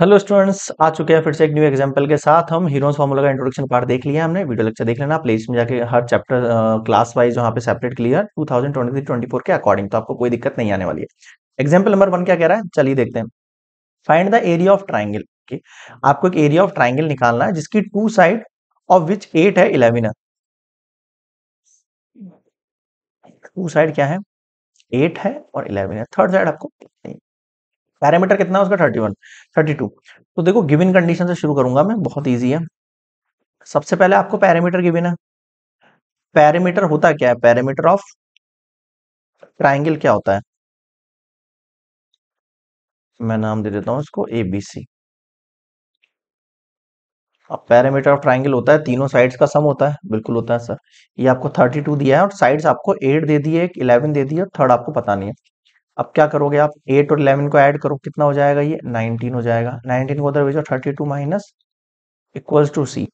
Hello students आ चुके हैं फिर से एक न्यू एग्जांपल के साथ। हम हीरोज फार्मूला का इंट्रोडक्शन पार्ट देख लिया हमने। वीडियो लेक्चर देख लेना। प्लेस में जाके हर चैप्टर क्लास वाइज वहाँ पे सेपरेट क्लियर 2023-24 के अकॉर्डिंग तो आपको कोई दिक्कत नहीं आने वाली है। एग्ज़ाम्पल नंबर वन क्या कह रहा है? चलिए देखते हैं। Find the area of triangle okay आपको एक एरिया ऑफ़ ट्राइंगल निकालना है, जिसकी two side of which eight है इलेवन है। टू साइड क्या है? एट है और इलेवन है। थर्ड साइड आपको पैरामीटर कितना है उसका? थर्टी वन थर्टी टू तो देखो गिवन कंडीशन से शुरू करूँगा मैं, बहुत ईजी है। सबसे पहले आपको पैरामीटर गिवन है। पैरामीटर होता क्या है? पैरामीटर ऑफ़ ट्राइंगल क्या होता है? मैं नाम दे देता हूँ इसको एबीसी अब पैरामीटर ऑफ़ ट्राइंगल होता है, तीनों साइड्स का सम होता है। बिल्कुल होता है सर ये आपको 32 दिया है और साइड्स आपको 8 दे दिए, एक 11 दे दिए, और थर्ड आपको पता नहीं है। अब क्या करोगे आप? एट और इलेवन को ऐड करो, कितना हो जाएगा ये? नाइनटीन हो जाएगा। नाइनटीन को उधर भेजो thirty two minus equals to C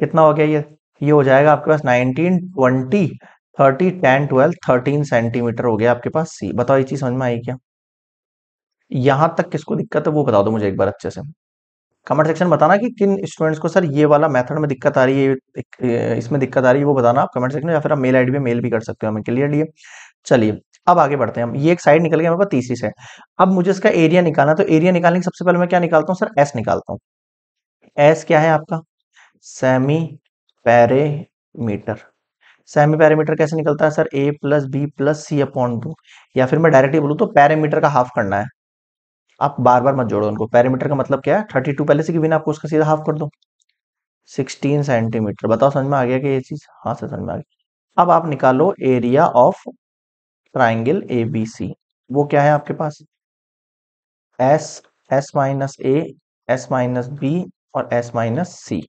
कितना हो गया ये? ये हो जाएगा आपके पास nineteen twenty thirty ten twelve thirteen centimetre हो गया आपके पास सी बताओ, ये चीज़ समझ में आई क्या? यहाँ तक किसको दिक्कत है वो बता दो मुझे एक बार अच्छे से। कमेंट सेक्शन बताना कि किन स्टूडेंट्स को सर ये वाला मेथड में दिक्कत आ रही है इसमें दिक्कत आ रही है, वो बताना आप कमेंट सेक्शन में या फिर आप मेल आईडी पे मेल भी कर सकते हो, हमें क्लियर है। चलिए, अब आगे बढ़ते हैं हम। ये एक साइड निकल गया हमारे पास तीसरी साइड। अब मुझे इसका एरिया निकालना तो एरिया निकालने की सबसे पहले मैं क्या निकालता हूँ सर? एस निकालता हूँ। एस क्या है आपका? सेमी पैरेमीटर सेमी पैरामीटर कैसे निकलता है sir? A plus B plus C upon two या फिर मैं डायरेक्टली बोलूँ तो पैरामीटर का हाफ़ करना है। आप बार बार मत जोड़ो उनको। पैरामीटर का मतलब क्या है? थर्टी टू पहले से बिना आपको उसका सीधा हाफ़ कर दो। सिक्सटीन सेंटीमीटर बताओ, समझ में आ गया कि ये चीज़? हाँ सर, समझ में आ गया। अब आप निकालो area of triangle A B C वो क्या है आपके पास? S S minus A S minus B और एस माइनस सी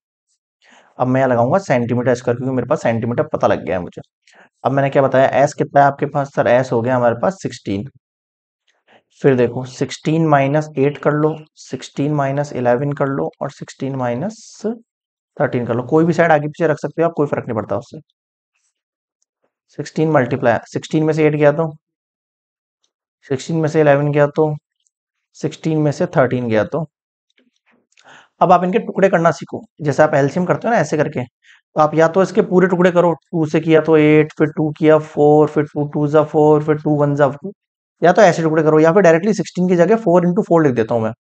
अब मैं लगाऊँगा सेंटीमीटर स्क्वायर क्योंकि मेरे पास सेंटीमीटर पता लग गया है मुझे। अब मैंने क्या बताया? एस कितना है आपके पास? सर एस हो गया हमारे पास सिक्सटीन फिर देखो सिक्सटीन माइनस एट कर लो सिक्सटीन माइनस इलेवन कर लो और सिक्सटीन माइनस थर्टीन कर लो। कोई भी साइड आगे पीछे रख सकते हो, आप कोई फ़र्क नहीं पड़ता उससे। सिक्सटीन मल्टीप्लाई सिक्सटीन में से एट गया तो? सिक्सटीन में से इलेवन गया तो? सिक्सटीन में से थर्टीन गया तो? अब आप इनके टुकड़े करना सीखो। जैसे आप एल्सियम करते हो ना ऐसे करके तो आप या तो इसके पूरे टुकड़े करो टू से किया तो एट फिर टू किया फोर फिर टू टू जा फोर फिर टू वन जा या तो ऐसे टुकड़े करो या फिर डायरेक्टली सिक्सटीन की जगह फोर इंटू फोर लिख देता हूँ मैं।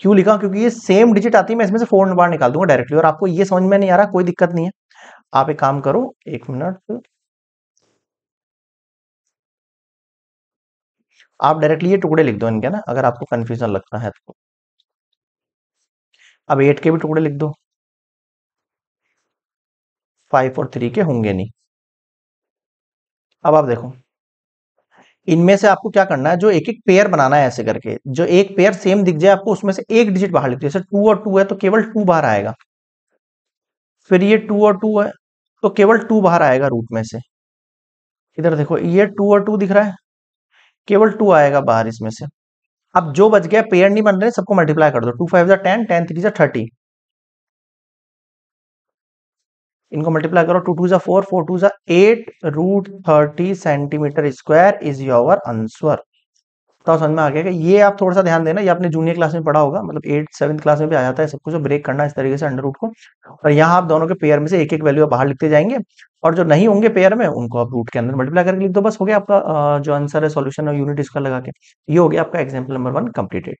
क्यों लिखा? क्योंकि ये सेम डिजिट आती है, मैं इसमें से फोर बार निकाल दूँगा डायरेक्टली और आपको ये समझ में नहीं आ रहा, कोई दिक्कत नहीं है। आप एक काम करो, एक मिनट। आप डायरेक्टली ये टुकड़े लिख दो इनके ना, अगर आपको कंफ्यूजन लगता है तो। अब एट के भी टुकड़े लिख दो। फाइव और थ्री के होंगे नहीं। अब आप देखो। इनमें से आपको क्या करना है, जो एक एक पेयर बनाना है ऐसे करके, जो एक पेयर सेम दिख जाए, आपको उसमें से एक डिजिट बाहर लिख जैसे टू और टू है तो केवल टू बाहर आएगा। फिर ये टू और टू है तो केवल टू बाहर आएगा रूट में से। इधर देखो, ये टू और टू दिख रहा है, केवल टू आएगा बाहर इसमें से। अब जो बच गया पेयर नहीं बन रहे, सबको मल्टीप्लाई कर दो। टू फाइव जा टेन टेन थ्री जा थर्टी इनको मल्टीप्लाई करो टू टू जा फोर फोर टू जा eight root thirty centimetre square is your answer तो समझ में आ गया कि ये आप थोड़ा सा ध्यान देना, ये आपने जूनियर क्लास में पढ़ा होगा मतलब एट सेवंथ क्लास में भी आ जाता है, सब कुछ ब्रेक करना इस तरीके से अंडर रूट को। और यहाँ आप दोनों के पेयर में से एक एक वैल्यू बाहर लिखते जाएँगे, और जो नहीं होंगे पेयर में, उनको आप रूट के अंदर मल्टीप्लाई करके लिख दो, बस हो गया आपका जो आंसर है सॉल्यूशन यूनिट इसका लगा के। ये हो गया आपका एग्ज़ाम्पल नंबर वन कंप्लीटेड